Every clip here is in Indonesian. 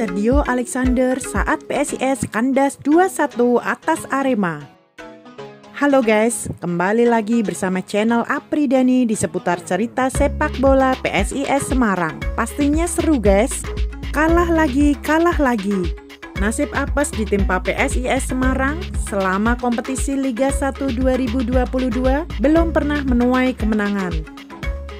Sergio Alexander saat PSIS kandas 2-1 atas Arema. Halo guys, kembali lagi bersama channel Apridani di seputar cerita sepak bola PSIS Semarang. Pastinya seru guys. Kalah lagi, kalah lagi. Nasib apes ditimpa PSIS Semarang selama kompetisi Liga 1 2022 belum pernah menuai kemenangan.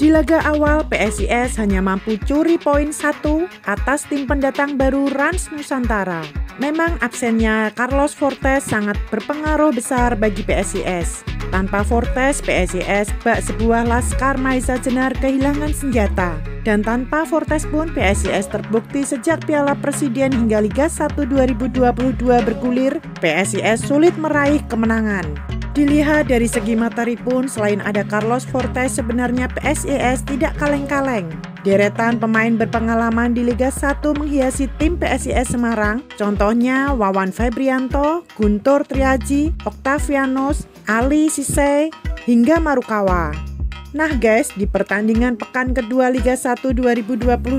Di laga awal, PSIS hanya mampu curi poin satu atas tim pendatang baru Rans Nusantara. Memang absennya Carlos Fortes sangat berpengaruh besar bagi PSIS. Tanpa Fortes, PSIS bak sebuah laskar Maisa Jenar kehilangan senjata. Dan tanpa Fortes pun, PSIS terbukti sejak Piala Presiden hingga Liga 1 2022 bergulir, PSIS sulit meraih kemenangan. Dilihat dari segi materi pun, selain ada Carlos Fortes, sebenarnya PSIS tidak kaleng-kaleng. Deretan pemain berpengalaman di Liga 1 menghiasi tim PSIS Semarang, contohnya Wawan Febrianto, Guntur Triaji, Octavianus, Ali Sise, hingga Marukawa. Nah guys, di pertandingan pekan kedua Liga 1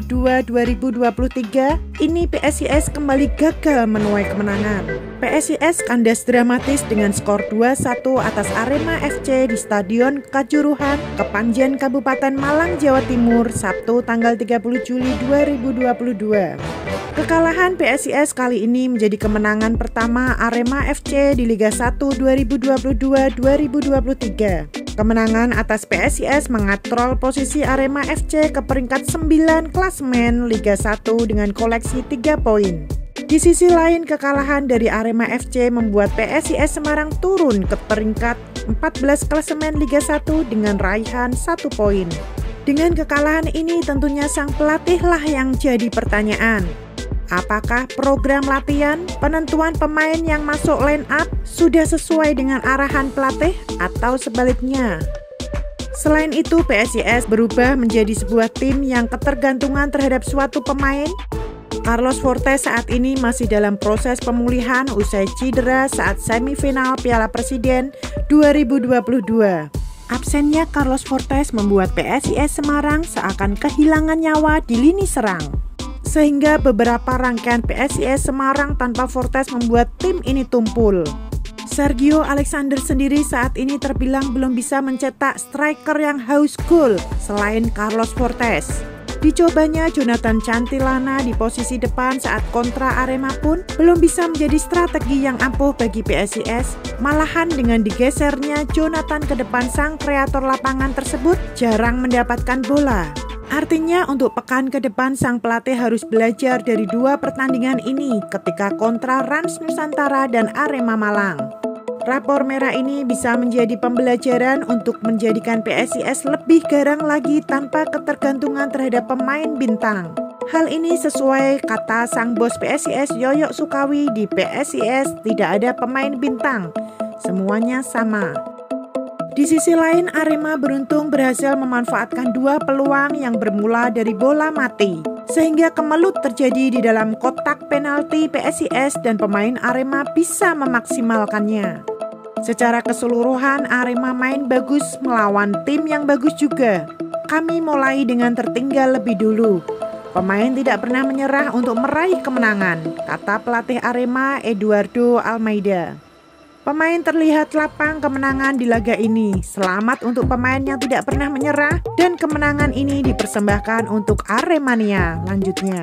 2022-2023, ini PSIS kembali gagal menuai kemenangan. PSIS kandas dramatis dengan skor 2-1 atas Arema FC di Stadion Kajuruhan, Kepanjen Kabupaten Malang, Jawa Timur, Sabtu tanggal 30 Juli 2022. Kekalahan PSIS kali ini menjadi kemenangan pertama Arema FC di Liga 1 2022-2023. Kemenangan atas PSIS mengatrol posisi Arema FC ke peringkat 9 klasmen Liga 1 dengan koleksi 3 poin. Di sisi lain, kekalahan dari Arema FC membuat PSIS Semarang turun ke peringkat 14 klasemen Liga 1 dengan raihan 1 poin. Dengan kekalahan ini tentunya sang pelatihlah yang jadi pertanyaan. Apakah program latihan, penentuan pemain yang masuk line up sudah sesuai dengan arahan pelatih atau sebaliknya? Selain itu, PSIS berubah menjadi sebuah tim yang ketergantungan terhadap suatu pemain. Carlos Fortes saat ini masih dalam proses pemulihan usai cedera saat semifinal Piala Presiden 2022. Absennya Carlos Fortes membuat PSIS Semarang seakan kehilangan nyawa di lini serang sehingga beberapa rangkaian PSIS Semarang tanpa Fortes membuat tim ini tumpul. Sergio Alexander sendiri saat ini terbilang belum bisa mencetak striker yang haus gol selain Carlos Fortes. Dicobanya Jonathan Cantilana di posisi depan saat kontra Arema pun belum bisa menjadi strategi yang ampuh bagi PSIS. Malahan dengan digesernya Jonathan ke depan sang kreator lapangan tersebut jarang mendapatkan bola. Artinya untuk pekan ke depan sang pelatih harus belajar dari dua pertandingan ini ketika kontra Rans Nusantara dan Arema Malang. Rapor merah ini bisa menjadi pembelajaran untuk menjadikan PSIS lebih garang lagi tanpa ketergantungan terhadap pemain bintang. Hal ini sesuai kata sang bos PSIS Yoyok Sukawi di PSIS tidak ada pemain bintang, semuanya sama. Di sisi lain, Arema beruntung berhasil memanfaatkan dua peluang yang bermula dari bola mati. Sehingga kemelut terjadi di dalam kotak penalti PSIS dan pemain Arema bisa memaksimalkannya. Secara keseluruhan, Arema main bagus melawan tim yang bagus juga. Kami mulai dengan tertinggal lebih dulu. Pemain tidak pernah menyerah untuk meraih kemenangan, kata pelatih Arema Eduardo Almeida. Pemain terlihat lapang kemenangan di laga ini. Selamat untuk pemain yang tidak pernah menyerah dan kemenangan ini dipersembahkan untuk Aremania. Lanjutnya.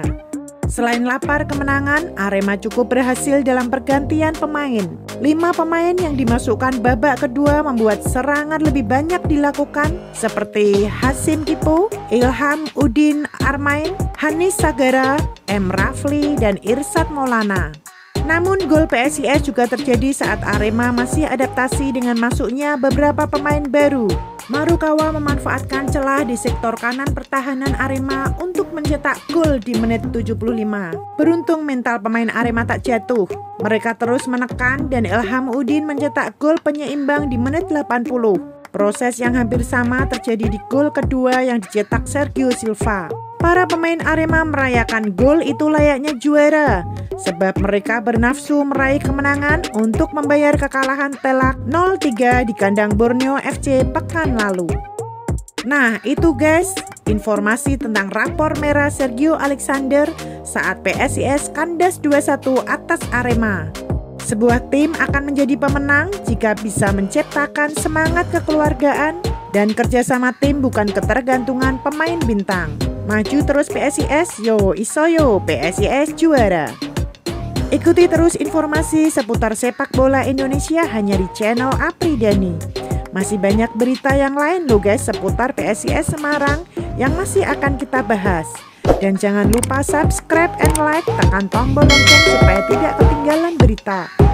Selain lapar kemenangan, Arema cukup berhasil dalam pergantian pemain. Lima pemain yang dimasukkan babak kedua membuat serangan lebih banyak dilakukan seperti Hasim Kipo, Ilham Udin Armain, Hanis Sagara, M. Rafli, dan Irsat Maulana. Namun gol PSIS juga terjadi saat Arema masih adaptasi dengan masuknya beberapa pemain baru. Marukawa memanfaatkan celah di sektor kanan pertahanan Arema untuk mencetak gol di menit 75. Beruntung mental pemain Arema tak jatuh. Mereka terus menekan dan Ilham Udin mencetak gol penyeimbang di menit 80. Proses yang hampir sama terjadi di gol kedua yang dicetak Sergio Silva. Para pemain Arema merayakan gol itu layaknya juara sebab mereka bernafsu meraih kemenangan untuk membayar kekalahan telak 0-3 di kandang Borneo FC pekan lalu. Nah, itu guys, informasi tentang rapor merah Sergio Alexander saat PSIS kandas 2-1 atas Arema. Sebuah tim akan menjadi pemenang jika bisa menciptakan semangat kekeluargaan dan kerjasama tim bukan ketergantungan pemain bintang. Maju terus PSIS, yo isoyo PSIS juara. Ikuti terus informasi seputar sepak bola Indonesia hanya di channel Apridani. Masih banyak berita yang lain loh guys seputar PSIS Semarang yang masih akan kita bahas. Dan jangan lupa subscribe and like, tekan tombol lonceng supaya tidak ketinggalan berita.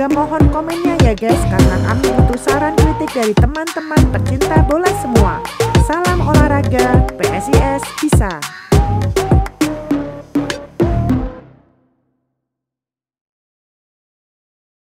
Juga mohon komennya ya guys, karena kami butuh saran kritik dari teman-teman pecinta bola semua. Salam olahraga, PSIS bisa.